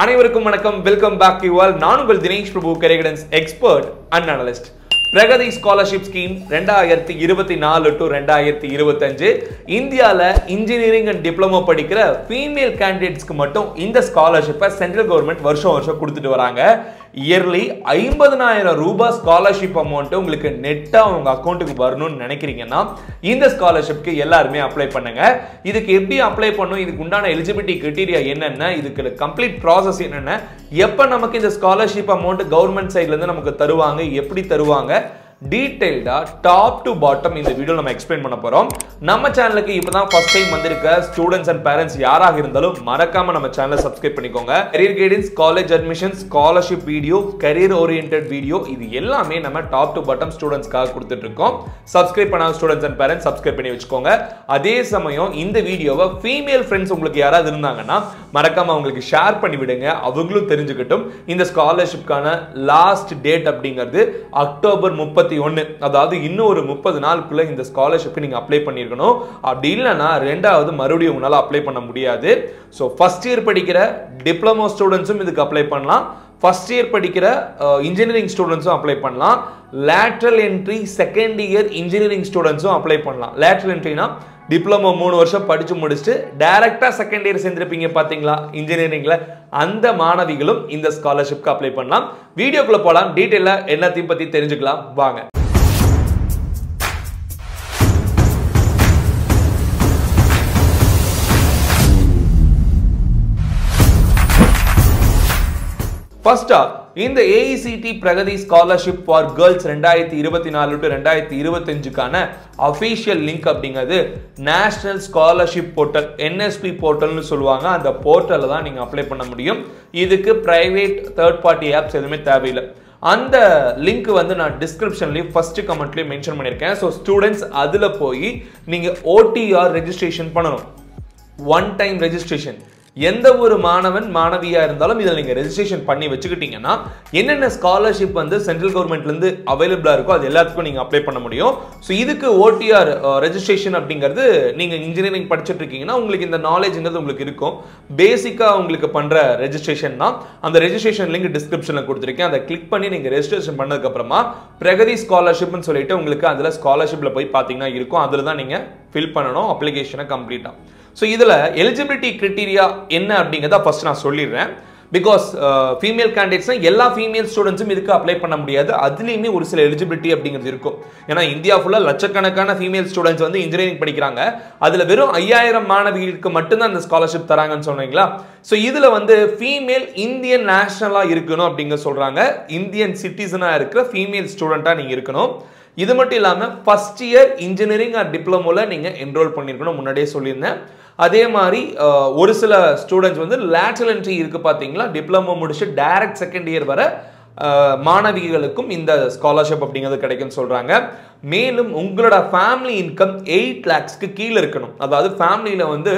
அனைவருக்கும் வணக்கம். Welcome back you all நான் உங்கள் Dinesh Prabhu career guidance expert and analyst Pragati scholarship scheme ரெண்டாயிரத்தி இருபத்தி நாலு டு ரெண்டாயிரத்தி இருபத்தஞ்சு. இந்தியாவில் இன்ஜினியரிங் அண்ட் டிப்ளமோ படிக்கிற ஃபீமேல் கேண்டிடேட்ஸ்க்கு மட்டும் இந்த ஸ்காலர்ஷிப்பை சென்ட்ரல் கவர்மெண்ட் வருஷம் வருஷம் கொடுத்துட்டு வராங்க. இயர்லி ஐம்பதனாயிரம் ரூபாய் ஸ்காலர்ஷிப் அமௌண்ட் உங்களுக்கு நெட்டாக உங்க அக்கௌண்ட்டுக்கு வரணும்னு நினைக்கிறீங்கன்னா இந்த ஸ்காலர்ஷிப்க்கு எல்லாருமே அப்ளை பண்ணுங்க. இதுக்கு எப்படி அப்ளை பண்ணும் இதுக்கு உண்டான எலிஜிபிலிட்டி கிரிட்டீரியா என்னென்ன? இதுக்கு கம்ப்ளீட் ப்ராசஸ் என்னென்ன? எப்போ நமக்கு இந்த ஸ்காலர்ஷிப் அமௌண்ட் கவர்மெண்ட் சைட்லேருந்து நமக்கு தருவாங்க? எப்படி தருவாங்க? டீட்டெயில்டாக டாப் டு பாட்டம் இந்த வீடியோ நம்ம எக்ஸ்பிளைன் பண்ண போறோம். நம்ம சேனலுக்கு இப்பதான் ஃபர்ஸ்ட் டைம் வந்திருக்க ஸ்டூடெண்ட்ஸ் அண்ட் பேரண்ட்ஸ் யாராக இருந்தாலும் மறக்காம நம்ம சேனலை சப்ஸ்கிரைப் பண்ணிக்கோங்க. Career guidance college admission scholarship video career orient video இது எல்லாமே நம்ம டாப் டு பாட்டம் ஸ்டூடெண்ட்ஸ்க்காக கொடுத்துட்டு இருக்கோம் சப்ஸ்கிரைப் பண்ணாத ஸ்டூடெண்ட்ஸ் அண்ட் பேரண்ட்ஸ் சப்ஸ்கிரைப் பண்ணி வச்சுக்கோங்க. அதே சமயம் இந்த வீடியோவை ஃபீமேல் ஃப்ரெண்ட்ஸ் உங்களுக்கு யாராவது இருந்தாங்கன்னா மறக்காம அவங்களுக்கு ஷேர் பண்ணி விடுங்க. அவங்களும் தெரிஞ்சுக்கட்டும். இந்த ஸ்காலர்ஷிப்கான லாஸ்ட் டேட் அப்படிங்கிறது அக்டோபர் முப்பத்தி ஒன்று அதாவது இன்னும் ஒரு முப்பது நாளுக்குள்ள இந்த ஸ்காலர்ஷிப்க்கு நீங்க அப்ளை பண்ணியிருக்கணும். அப்படி இல்லைன்னா ரெண்டாவது மறுபடியும் உங்களால் அப்ளை பண்ண முடியாது. ஸோ ஃபர்ஸ்ட் இயர் படிக்கிற டிப்ளமோ ஸ்டூடெண்ட்ஸும் இதுக்கு அப்ளை பண்ணலாம். ஃபஸ்ட் இயர் படிக்கிற இன்ஜினியரிங் ஸ்டூடெண்ட்ஸும் அப்ளை பண்ணலாம். Lateral entry second year engineering ஸ்டூடெண்ட்ஸும் அப்ளை பண்ணலாம். லேட்ரல் என்ட்ரினா டிப்ளமோ மூணு வருஷம் படிச்சு முடிச்சுட்டு டைரக்டா செகண்ட் இயர் சேர்ந்திருப்பீங்க பாத்தீங்களா? இன்ஜினியரிங்ல அந்த மாணவிகளும் இந்த ஸ்காலர்ஷிப்க்கு அப்ளை பண்ணலாம். வீடியோக்குள்ள போலாம். டீட்டெயிலா எல்லாத்தையும் பத்தி தெரிஞ்சுக்கலாம். வாங்க. ஃபர்ஸ்டா இந்த AICTE Pragati scholarship for girls ரெண்டாயிரத்தி இருபத்தி நாலு டு ரெண்டாயிரத்தி இருபத்தஞ்சுக்கான அஃபீஷியல் லிங்க் அப்படிங்கிறது நேஷனல் ஸ்காலர்ஷிப் போர்ட்டல் என்எஸ்பி போர்ட்டல்னு சொல்லுவாங்க. அந்த போர்ட்டலில் தான் நீங்கள் அப்ளை பண்ண முடியும். இதுக்கு ப்ரைவேட் தேர்ட் பார்ட்டி ஆப்ஸ் எதுவுமே தேவையில்லை. அந்த லிங்க் வந்து நான் டிஸ்கிரிப்ஷன்லேயும் ஃபர்ஸ்ட் கமெண்ட்லேயும் மென்ஷன் பண்ணியிருக்கேன். ஸோ ஸ்டூடெண்ட்ஸ் அதில் போய் நீங்கள் ஓடிஆர் ரெஜிஸ்ட்ரேஷன் பண்ணணும். ஒன் டைம் ரெஜிஸ்ட்ரேஷன் எந்த ஒரு மாணவன் மாணவியா இருந்தாலும் இதில் நீங்க ரெஜிஸ்ட்ரேஷன் பண்ணி வச்சுக்கிட்டீங்கன்னா என்னென்ன ஸ்காலர்ஷிப் வந்து சென்ட்ரல் கவர்மெண்ட்ல இருந்து அவைலபிளா இருக்கோ அது எல்லாத்துக்கும் நீங்க அப்ளை பண்ண முடியும். ஸோ இதுக்கு ஓடிஆர் ரெஜிஸ்ட்ரேஷன் அப்படிங்கிறது நீங்க இன்ஜினியரிங் படிச்சுட்டு இருக்கீங்கன்னா உங்களுக்கு இந்த நாலேஜ்ங்கிறது உங்களுக்கு இருக்கும். பேசிக்கா உங்களுக்கு பண்ற ரெஜிஸ்ட்ரேஷன் தான். அந்த ரெஜிஸ்ட்ரேஷன் லிங்க் டிஸ்கிரிப்ஷன்ல கொடுத்துருக்கேன். அதை கிளிக் பண்ணி நீங்க ரெஜிஸ்ட்ரேஷன் பண்ணதுக்கு அப்புறமா பிரகதி ஸ்காலர்ஷிப்னு சொல்லிட்டு உங்களுக்கு அதுல ஸ்காலர்ஷிப்ல போய் பாத்தீங்கன்னா இருக்கும். அதுல தான் நீங்க ஃபில் பண்ணணும் அப்ளிகேஷனை கம்ப்ளீட்டா ஸோ இதில் எலிஜிபிலிட்டி கிரிட்டீரியா என்ன அப்படிங்கிறத ஃபர்ஸ்ட் நான் சொல்லிடுறேன். பிகாஸ் ஃபீமேல் கேண்டிடேட்ஸ்னால் எல்லா ஃபீமேல் ஸ்டூடெண்ட்ஸும் இதுக்கு அப்ளை பண்ண முடியாது. அதுலேயுமே ஒரு சில எலிஜிபிலிட்டி அப்படிங்கிறது இருக்கும். ஏன்னா இந்தியா ஃபுல்லாக லட்சக்கணக்கான ஃபீமேல் ஸ்டூடெண்ட்ஸ் வந்து இன்ஜினியரிங் படிக்கிறாங்க. அதில் வெறும் ஐயாயிரம் மாணவிகளுக்கு மட்டும்தான் அந்த ஸ்காலர்ஷிப் தராங்கன்னு சொன்னீங்களா ஸோ இதில் வந்து ஃபீமேல் இந்தியன் நேஷனலாக இருக்கணும் அப்படிங்க சொல்கிறாங்க இந்தியன் சிட்டிசனாக இருக்கிற ஃபீமேல் ஸ்டூடெண்ட்டாக நீங்கள் இருக்கணும். இது மட்டும் இல்லாமல் ஃபஸ்ட் இயர் இன்ஜினியரிங் ஆர் டிப்ளமோவில் நீங்கள் என்ரோல் பண்ணியிருக்கணும் முன்னாடியே சொல்லியிருந்தேன். அதே மாதிரி ஒரு சில ஸ்டூடெண்ட்ஸ் வந்து லேட்ரல் என்ட்ரி இருக்கு பார்த்தீங்களா டிப்ளமோ முடிச்சு டைரக்ட் செகண்ட் இயர் வர மாணவிகளுக்கும் இந்த ஸ்காலர்ஷிப் அப்படிங்கிறது கிடைக்கும்னு சொல்கிறாங்க மேலும் உங்களோட ஃபேமிலி இன்கம் எயிட் லேக்ஸ்க்கு கீழே இருக்கணும். அதாவது ஃபேமிலியில் வந்து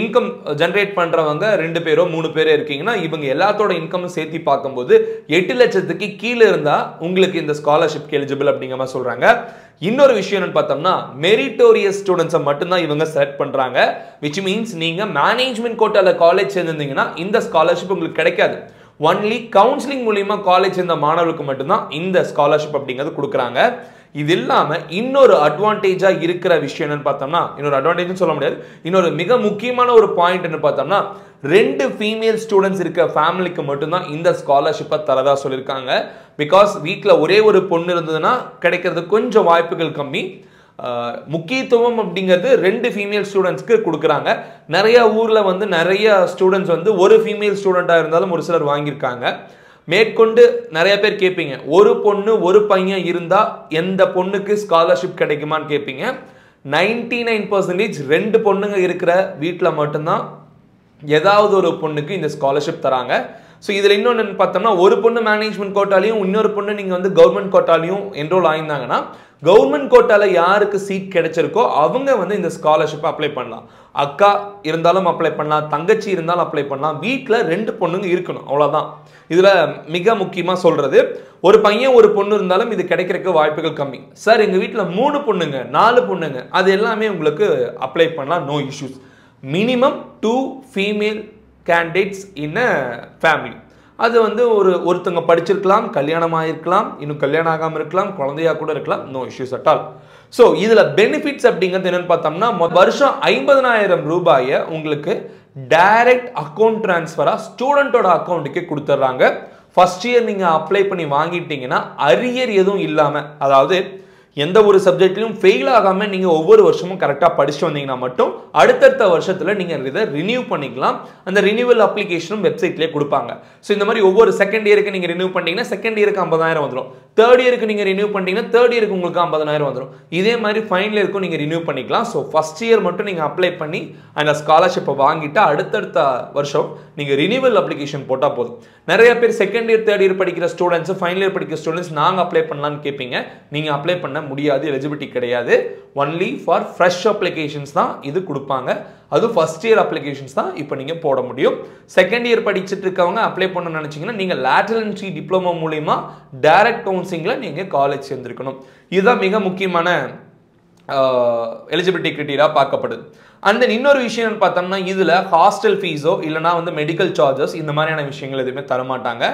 இன்கம் ஜென்ரேட் பண்ணுறவங்க ரெண்டு பேரோ மூணு பேரோ இருக்கீங்கன்னா இவங்க எல்லாத்தோட இன்கமும் சேர்த்து பார்க்கும்போது எட்டு லட்சத்துக்கு கீழே இருந்தால் உங்களுக்கு இந்த ஸ்காலர்ஷிப்க்கு எலிஜிபிள் அப்படிங்கிற மாதிரி சொல்கிறாங்க இன்னொரு விஷயம் என்னன்னு பார்த்தோம்னா மெரிட்டோரியஸ் ஸ்டூடெண்ட்ஸை மட்டும்தான் இவங்க செலக்ட் பண்ணுறாங்க விச் மீன்ஸ் நீங்கள் மேனேஜ்மெண்ட் கோட்டாவில் காலேஜ் சேர்ந்துருந்தீங்கன்னா இந்த ஸ்காலர்ஷிப் உங்களுக்கு கிடைக்காது. ஒன்லி கவுன்சிலிங் மூலிமா காலேஜ் சேர்ந்த மாணவர்களுக்கு மட்டும்தான் இந்த ஸ்காலர்ஷிப் அப்படிங்கிறது கொடுக்குறாங்க. இது இல்லாமல் இன்னொரு அட்வான்டேஜாக இருக்கிற விஷயம் என்னன்னு பார்த்தோம்னா இன்னொரு அட்வான்டேஜ்னு சொல்ல முடியாது. இன்னொரு மிக முக்கியமான ஒரு பாயிண்ட் என்ன பார்த்தோம்னா ரெண்டு ஃபீமேல் ஸ்டூடெண்ட்ஸ் இருக்க ஃபேமிலிக்கு மட்டும்தான் இந்த ஸ்காலர்ஷிப்பை தரதா சொல்லியிருக்காங்க. பிகாஸ் வீட்டில் ஒரே ஒரு பொண்ணு இருந்ததுன்னா கிடைக்கிறது கொஞ்சம் வாய்ப்புகள் கம்மி. முக்கியத்துவம் அப்படிங்கிறது ரெண்டு ஃபீமேல் ஸ்டூடெண்ட்ஸ்க்கு கொடுக்குறாங்க. நிறைய ஊரில் வந்து நிறைய ஸ்டூடெண்ட்ஸ் வந்து ஒரு ஃபீமேல் ஸ்டூடெண்ட்டாக இருந்தாலும் ஒரு சிலர் வாங்கியிருக்காங்க. மேற்கொண்டு நிறைய பேர் கேட்பீங்க ஒரு பொண்ணு ஒரு பையன் இருந்தால் எந்த பொண்ணுக்கு ஸ்காலர்ஷிப் கிடைக்குமான்னு கேட்பீங்க. நைன்டி நைன் பர்சன்டேஜ் ரெண்டு பொண்ணுங்க இருக்கிற வீட்டில் மட்டும்தான் ஏதாவது ஒரு பொண்ணுக்கு இந்த ஸ்காலர்ஷிப் தராங்க. ஸோ இதில் இன்னொன்று பார்த்தோம்னா ஒரு பொண்ணு மேனேஜ்மெண்ட் கோட்டாலையும் இன்னொரு பொண்ணு நீங்கள் வந்து கவர்மெண்ட் கோட்டாலையும் என்ரோல் ஆயிருந்தாங்கன்னா கவர்மெண்ட் கோட்டாவில் யாருக்கு சீட் கிடைச்சிருக்கோ அவங்க வந்து இந்த ஸ்காலர்ஷிப்பை அப்ளை பண்ணலாம். அக்கா இருந்தாலும் அப்ளை பண்ணலாம் தங்கச்சி இருந்தாலும் அப்ளை பண்ணலாம் வீட்டில் ரெண்டு பொண்ணுங்க இருக்கணும் அவ்வளோதான் இதில் மிக முக்கியமாக சொல்கிறது ஒரு பையன் ஒரு பொண்ணு இருந்தாலும் இது கிடைக்கிறதுக்கு வாய்ப்புகள் கம்மி. சார் எங்கள் வீட்டில் மூணு பொண்ணுங்க நாலு பொண்ணுங்க அது எல்லாமே உங்களுக்கு அப்ளை பண்ணலாம் no issues minimum two female candidates in a family அது வந்து ஒரு ஒருத்தவங்க படிச்சிருக்கலாம் கல்யாணம் ஆகிருக்கலாம் இன்னும் கல்யாணம் ஆகாமல் இருக்கலாம் குழந்தையா கூட இருக்கலாம் no issues at all so இதில் பெனிஃபிட்ஸ் அப்படிங்கிறது என்னென்னு பார்த்தோம்னா வருஷம் ஐம்பதனாயிரம் ரூபாயை உங்களுக்கு டைரக்ட் அக்கௌண்ட் ட்ரான்ஸ்ஃபராக ஸ்டூடெண்ட்டோட அக்கௌண்ட்டுக்கே கொடுத்துட்றாங்க ஃபர்ஸ்ட் இயர் நீங்கள் அப்ளை பண்ணி வாங்கிட்டீங்கன்னா அரியர் எதுவும் இல்லாமல் அதாவது எந்த ஒரு சப்ஜெக்ட்லையும் ஃபெயில் ஆகாமல் நீங்கள் ஒவ்வொரு வருஷமும் கரெக்டாக படிச்சுட்டு வந்தீங்கன்னா மட்டும் அடுத்தடுத்த வருஷத்தில் நீங்கள் இதை ரினியூ பண்ணிக்கலாம். அந்த ரினியூவல் அப்ளிகேஷனும் வெப்சைட்லேயே கொடுப்பாங்க. ஸோ இந்த மாதிரி ஒவ்வொரு செகண்ட் இயருக்கு நீங்கள் ரினியூ பண்ணீங்கன்னா செகண்ட் இயருக்கு ஐம்பதாயிரம் வந்துடும் தேர்ட் இயருக்கு நீங்கள் ரினியூ பண்ணிட்டீங்கன்னா தேர்ட் இயருக்கு உங்களுக்கு ஐம்பதாயிரம் வந்துடும் இதே மாதிரி ஃபைனல் இயருக்கும் நீங்கள் ரினியூ பண்ணிக்கலாம். ஸோ ஃபஸ்ட் இயர் மட்டும் நீங்கள் அப்ளை பண்ணி அந்த ஸ்காலர்ஷிப்பை வாங்கிட்டு அடுத்தடுத்த வருஷம் நீங்கள் ரினியூவல் அப்ளிகேஷன் போட்டால் போதும். நிறைய பேர் செகண்ட் இயர் தேர்ட் இயர் படிக்கிற ஸ்டூடெண்ட்ஸ் ஃபைனல் இயர் படிக்கிற ஸ்டூடெண்ட்ஸ் நாங்கள் அப்ளை பண்ணலாம்னு கேட்பீங்க நீங்கள் அப்ளை பண்ண முடியாது எலிஜிபிலிட்டி கிடையாது. ஒன்லி ஃபார் ஃப்ரெஷ் அப்ளிகேஷன்ஸ் தான் இது கொடுப்பாங்க. அது ஃபர்ஸ்ட் இயர் அப்ளிகேஷன்ஸ் தான் இப்போ நீங்கள் போட முடியும். செகண்ட் இயர் படிச்சுட்டு இருக்கவங்க அப்ளை பண்ணணும்னு நினச்சிங்கன்னா நீங்கள் லேட்டரல் என்ட்ரி டிப்ளமோ மூலிமா டைரக்ட் கவுன்சிலிங்கில் நீங்கள் காலேஜ் சேர்ந்துருக்கணும். இதுதான் மிக முக்கியமான எலிஜிபிலிட்டி கிரிட்டீரியா பார்க்கப்படுது. அண்ட் தென் இன்னொரு விஷயம் பார்த்தோம்னா இதில் ஹாஸ்டல் ஃபீஸோ இல்லைனா வந்து மெடிக்கல் சார்ஜஸ் இந்த மாதிரியான விஷயங்கள் எதுவுமே தரமாட்டாங்க.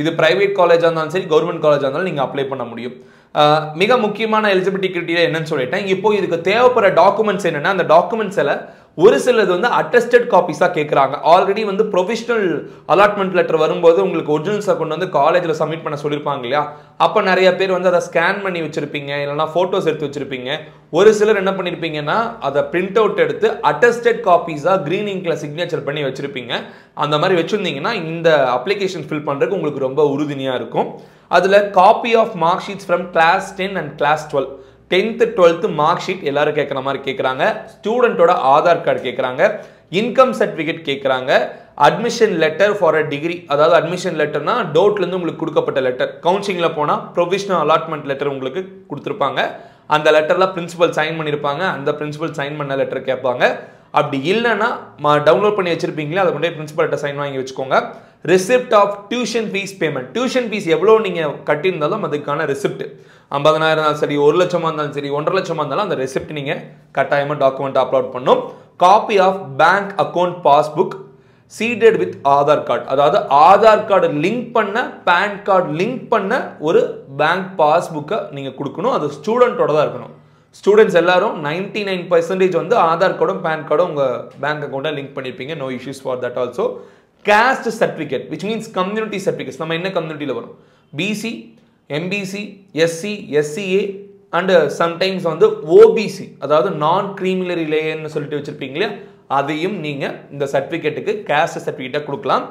இது ப்ரைவேட் காலேஜாக இருந்தாலும் சரி கவர்மெண்ட் காலேஜாக இருந்தாலும் நீங்கள் அப்ளை பண்ண முடியும். மிக முக்கியமான எலிஜிபிலிட்டி கிரிட்டீரியா என்னன்னு சொல்லிட்டேன். இப்போ இதுக்கு தேவைப்படுற டாக்குமெண்ட்ஸ் என்னென்னா அந்த டாக்குமெண்ட்ஸில் ஒரு சிலது வந்து அட்டஸ்டட் காப்பீஸாக கேட்குறாங்க ஆல்ரெடி வந்து ப்ரொஃபஷனல் அலாட்மெண்ட் லெட்டர் வரும்போது உங்களுக்கு ஒரிஜினல்ஸை கொண்டு வந்து காலேஜில் சப்மிட் பண்ண சொல்லியிருப்பாங்க இல்லையா? அப்போ நிறைய பேர் வந்து அதை ஸ்கேன் பண்ணி வச்சுருப்பீங்க இல்லைனா ஃபோட்டோஸ் எடுத்து வச்சுருப்பீங்க. ஒரு சிலர் என்ன பண்ணியிருப்பீங்கன்னா அதை பிரிண்ட் அவுட் எடுத்து அட்டஸ்டட் காப்பீஸாக க்ரீன் இங்கில் சிக்னேச்சர் பண்ணி வச்சுருப்பீங்க. அந்த மாதிரி வச்சுருந்தீங்கன்னா இந்த அப்ளிகேஷன் ஃபில் பண்ணுறதுக்கு உங்களுக்கு ரொம்ப உறுதுணையாக இருக்கும். அதில் copy of mark sheets from class ten and class twelve tenth twelfth mark sheet எல்லாரும் கேட்குற மாதிரி கேட்குறாங்க ஸ்டூடெண்ட்டோட ஆதார் கார்டு கேட்குறாங்க இன்கம் சர்டிஃபிகேட் கேட்குறாங்க admission letter for a degree அதாவது அட்மிஷன் லெட்டர்னா டோட்லேருந்து உங்களுக்கு கொடுக்கப்பட்ட லெட்டர் கவுன்சிலிங்கில் போனால் ப்ரொவிஷனல் அலாட்மெண்ட் லெட்டர் உங்களுக்கு கொடுத்துருப்பாங்க. அந்த லெட்டரில் பிரின்சிபல் சைன் பண்ணியிருப்பாங்க அந்த பிரின்சிபல் சைன் பண்ண லெட்டர் கேட்பாங்க. அப்படி இல்லைன்னா டவுன்லோட் பண்ணி வச்சிருப்பீங்களே அதை கொண்டு பிரின்சிபல்கிட்ட சைன் வாங்கி வச்சுக்கோங்க. Receipt of tuition fee payment tuition fee எவ்வளோ நீங்கள் கட்டியிருந்தாலும் அதுக்கான ரிசிப்ட் ஐம்பதனாயிரம் இருந்தாலும் சரி ஒரு லட்சமாக இருந்தாலும் சரி ஒன்றரை லட்சமாக இருந்தாலும் அந்த ரெசிப்ட் நீங்கள் கட்டாயமாக டாக்குமெண்ட் அப்லோட் பண்ணும் copy of bank account passbook seeded with Aadhaar card அதாவது ஆதார் கார்டு லிங்க் பண்ண பேன் கார்டு லிங்க் பண்ண ஒரு பேங்க் பாஸ்புக்கை நீங்கள் கொடுக்கணும். அது ஸ்டூடெண்ட்டோட தான் இருக்கணும். ஸ்டூடெண்ட்ஸ் எல்லாரும் நைன்டி நைன் பர்சன்டேஜ் வந்து ஆதார் கார்டும் பேன் கார்டும் உங்கள் பேங்க் அக்கௌண்ட்டை லிங்க் பண்ணியிருப்பீங்க no issues for that also caste certificate which means community certificates நம்ம என்ன கம்யூனிட்டியில் வரும்? BC MBC SC SCA and sometimes வந்து ஓபிசி அதாவது நான் கிரீமிலரி லேயர்னு சொல்லிட்டு வச்சுருப்பீங்களே இல்லையா? அதையும் நீங்கள் இந்த சர்டிஃபிகேட்டுக்கு கேஸ்ட் சர்டிஃபிகேட்டாக கொடுக்கலாம்.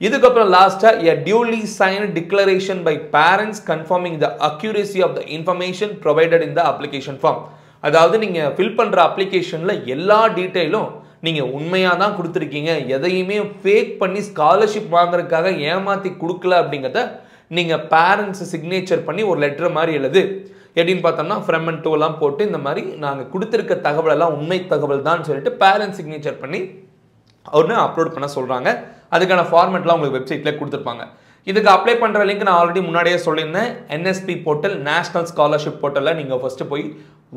இதுக்கப்புறம் லாஸ்ட்டாக a duly sign declaration by parents confirming the accuracy of the information provided in the application form அதாவது நீங்கள் ஃபில் பண்ணுற அப்ளிகேஷனில் எல்லா டீட்டெயிலும் நீங்கள் உண்மையாக தான் கொடுத்துருக்கீங்க. எதையுமே ஃபேக் பண்ணி ஸ்காலர்ஷிப் வாங்குறதுக்காக ஏமாற்றி கொடுக்கல அப்படிங்கிறத நீங்கள் பேரண்ட்ஸ் சிக்னேச்சர் பண்ணி ஒரு லெட்டர் மாதிரி எழுது. எப்படின்னு பார்த்தோம்னா ஃப்ரம் அண்ட் டூலாம் போட்டு இந்த மாதிரி நாங்கள் கொடுத்துருக்க தகவல் எல்லாம் உண்மை தகவல் தான் சொல்லிட்டு பேரண்ட்ஸ் சிக்னேச்சர் பண்ணி ஒன்று அப்லோட் பண்ண சொல்கிறாங்க அதுக்கான ஃபார்மேட்லாம் உங்களுக்கு வெப்சைட்டில் கொடுத்துருப்பாங்க. இதுக்கு அப்ளை பண்ணுற லிங்க் நான் ஆல்ரெடி முன்னாடியே சொல்லியிருந்தேன். என்எஸ்பி போர்ட்டல் நேஷனல் ஸ்காலர்ஷிப் போர்ட்டலில் நீங்கள் ஃபஸ்ட்டு போய்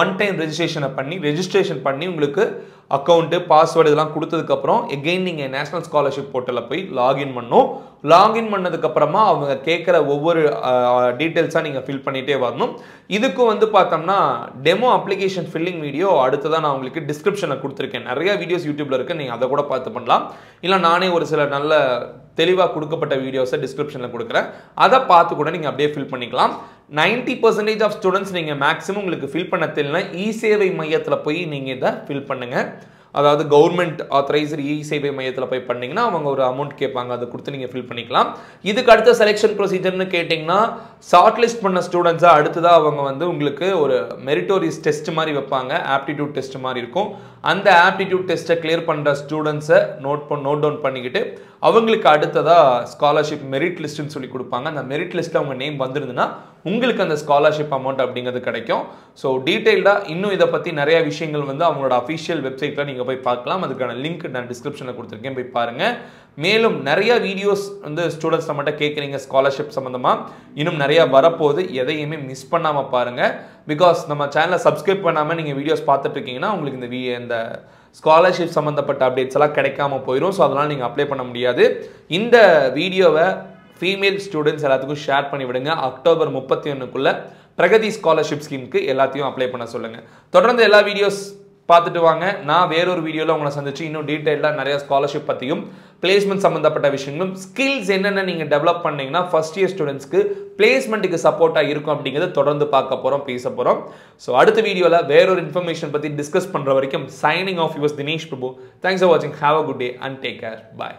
ஒன் டைம் ரெஜிஸ்ட்ரேஷனை பண்ணி ரெஜிஸ்ட்ரேஷன் பண்ணி உங்களுக்கு அக்கௌண்ட்டு பாஸ்வேர்டு இதெல்லாம் கொடுத்ததுக்கப்புறம் எகெயின் நீங்கள் நேஷனல் ஸ்காலர்ஷிப் போர்ட்டலில் போய் லாகின் பண்ணும் லாகின் பண்ணதுக்கப்புறமா அவங்க கேட்குற ஒவ்வொரு டீட்டெயில்ஸாக நீங்கள் ஃபில் பண்ணிகிட்டே வரணும். இதுக்கும் வந்து பார்த்தோம்னா டெமோ அப்ளிகேஷன் ஃபில்லிங் வீடியோ அடுத்ததாக நான் உங்களுக்கு டிஸ்கிரிப்ஷனில் கொடுத்துருக்கேன். நிறைய வீடியோஸ் யூடியூப்பில் இருக்குது நீங்கள் அதை கூட பார்த்து பண்ணலாம். இல்லை நானே ஒரு சில நல்ல தெளிவாக கொடுக்கப்பட்ட வீடியோஸை டிஸ்கிரிப்ஷனில் கொடுக்குறேன். அதை பார்த்து கூட நீங்கள் அப்படியே ஃபில் பண்ணிக்கலாம். நைன்டி பர்சன்டேஜ் ஆஃப் ஸ்டூடெண்ட்ஸ் நீங்கள் மேக்ஸிமம் உங்களுக்கு ஃபில் பண்ண தெரியலனா இ சேவை மையத்தில் போய் நீங்கள் இதை ஃபில் பண்ணுங்கள் அதாவது கவர்மெண்ட் ஆத்தரைஸ்டு இ சேவை மையத்தில் போய் பண்ணிங்கன்னா அவங்க ஒரு அமௌண்ட் கேட்பாங்க அதை கொடுத்து நீங்கள் ஃபில் பண்ணிக்கலாம். இதுக்கு அடுத்த செலெக்ஷன் ப்ரொசீஜர்னு கேட்டிங்கன்னா ஷார்ட் லிஸ்ட் பண்ண ஸ்டூடெண்ட்ஸாக அடுத்ததாக அவங்க வந்து உங்களுக்கு ஒரு மெரிட்டோரியஸ் டெஸ்ட் மாதிரி வைப்பாங்க ஆப்டிடியூட் டெஸ்ட் மாதிரி இருக்கும். அந்த ஆப்டிடியூட் டெஸ்ட்டை கிளியர் பண்ணுற ஸ்டூடெண்ட்ஸை நோட் நோட் டவுன் பண்ணிக்கிட்டு அவங்களுக்கு அடுத்ததாக ஸ்காலர்ஷிப் மெரிட் லிஸ்ட்டுன்னு சொல்லி கொடுப்பாங்க. அந்த மெரிட் லிஸ்ட்டில் அவங்க நேம் வந்திருந்துன்னா உங்களுக்கு அந்த ஸ்காலர்ஷிப் அமௌண்ட் அப்படிங்கிறது கிடைக்கும். ஸோ டீட்டெயில்டாக இன்னும் இதை பற்றி நிறைய விஷயங்கள் வந்து அவங்களோட அஃபிஷியல் வெப்சைட்டில் நீங்கள் போய் பார்க்கலாம். அதுக்கான லிங்க் நான் டிஸ்கிரிப்ஷனில் கொடுத்துருக்கேன். போய் பாருங்கள் மேலும் நிறைய வீடியோஸ் வந்து ஸ்டூடெண்ட்ஸ் நம்மகிட்ட கேட்குறீங்க ஸ்காலர்ஷிப் சம்மந்தமாக இன்னும் நிறையா வரப்போகுது. எதையுமே மிஸ் பண்ணாமல் பாருங்கள் பிகாஸ் நம்ம சேனலை சப்ஸ்கிரைப் பண்ணாமல் நீங்கள் வீடியோஸ் பார்த்துட்டு இருக்கீங்கன்னா உங்களுக்கு இந்த வி இந்த ஸ்காலர்ஷிப் சம்மந்தப்பட்ட அப்டேட்ஸ் எல்லாம் கிடைக்காம போயிடும் ஸோ அதனால் நீங்கள் அப்ளை பண்ண முடியாது. இந்த வீடியோவை ஃபீமேல் ஸ்டூடெண்ட்ஸ் எல்லாத்துக்கும் ஷேர் பண்ணி விடுங்க. அக்டோபர் முப்பத்தி ஒன்றுக்குள்ளே பிரகதி ஸ்காலர்ஷிப் ஸ்கீமுக்கு எல்லாத்தையும் அப்ளை பண்ண சொல்லுங்கள் தொடர்ந்து எல்லா வீடியோஸ் பார்த்துட்டு வாங்க. நான் வேறொரு வீடியோவில் உங்களை சந்திச்சு இன்னும் டீட்டெயிலாக நிறைய ஸ்காலர்ஷிப் பற்றியும் பிளேஸ்மெண்ட் சம்மந்தப்பட்ட விஷயங்களும் ஸ்கில்ஸ் என்னென்ன நீங்கள் டெவலப் பண்ணிங்கன்னா ஃபர்ஸ்ட் இயர் ஸ்டூடெண்ட்ஸ்க்கு பிளேஸ்மெண்ட்டுக்கு சப்போர்ட்டாக இருக்கும் அப்படிங்கிறத தொடர்ந்து பார்க்க போகிறோம் பேச போகிறோம் ஸோ அடுத்த வீடியோவில் வேறொரு இன்ஃபர்மேஷன் பற்றி டிஸ்கஸ் பண்ணுற வரைக்கும் signing off yours Dinesh Prabhu. Thanks for வாட்சிங் have a good day and take care bye